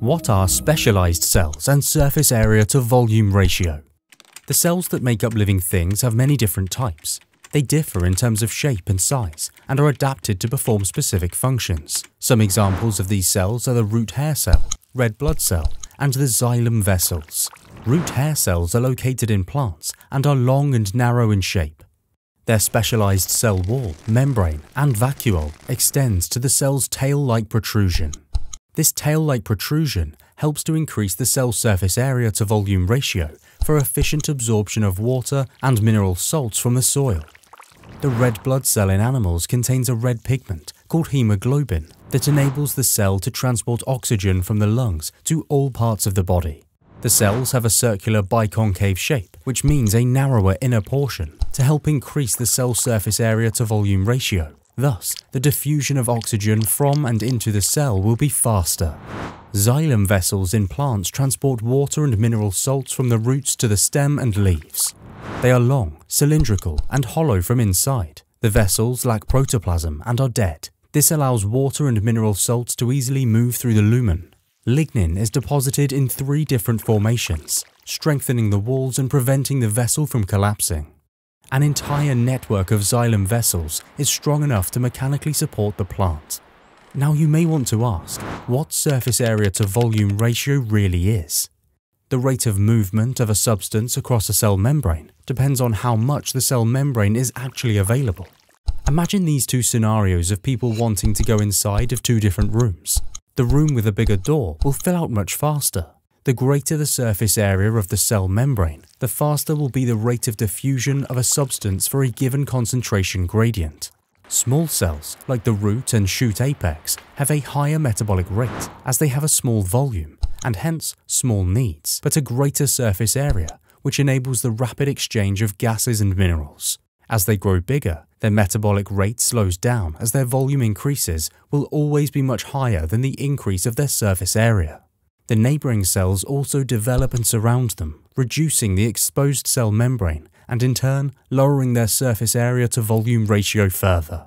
What are specialized cells and surface area to volume ratio? The cells that make up living things have many different types. They differ in terms of shape and size and are adapted to perform specific functions. Some examples of these cells are the root hair cell, red blood cell, and the xylem vessels. Root hair cells are located in plants and are long and narrow in shape. Their specialized cell wall, membrane, and vacuole extends to the cell's tail-like protrusion. This tail-like protrusion helps to increase the cell surface area to volume ratio for efficient absorption of water and mineral salts from the soil. The red blood cell in animals contains a red pigment called hemoglobin that enables the cell to transport oxygen from the lungs to all parts of the body. The cells have a circular biconcave shape, which means a narrower inner portion to help increase the cell surface area to volume ratio. Thus, the diffusion of oxygen from and into the cell will be faster. Xylem vessels in plants transport water and mineral salts from the roots to the stem and leaves. They are long, cylindrical, and hollow from inside. The vessels lack protoplasm and are dead. This allows water and mineral salts to easily move through the lumen. Lignin is deposited in three different formations, strengthening the walls and preventing the vessel from collapsing. An entire network of xylem vessels is strong enough to mechanically support the plant. Now you may want to ask what surface area to volume ratio really is. The rate of movement of a substance across a cell membrane depends on how much the cell membrane is actually available. Imagine these two scenarios of people wanting to go inside of two different rooms. The room with a bigger door will fill out much faster, the greater the surface area of the cell membrane, the faster will be the rate of diffusion of a substance for a given concentration gradient. Small cells, like the root and shoot apex, have a higher metabolic rate as they have a small volume and hence small needs, but a greater surface area, which enables the rapid exchange of gases and minerals. As they grow bigger, their metabolic rate slows down as their volume increases will always be much higher than the increase of their surface area. The neighbouring cells also develop and surround them, reducing the exposed cell membrane and in turn lowering their surface area to volume ratio further.